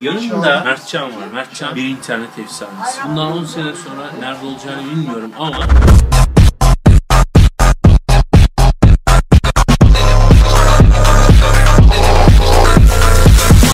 Yanında Mertcan var. Mertcan bir internet efsanesi. Bundan 10 sene sonra nerede olacağını bilmiyorum ama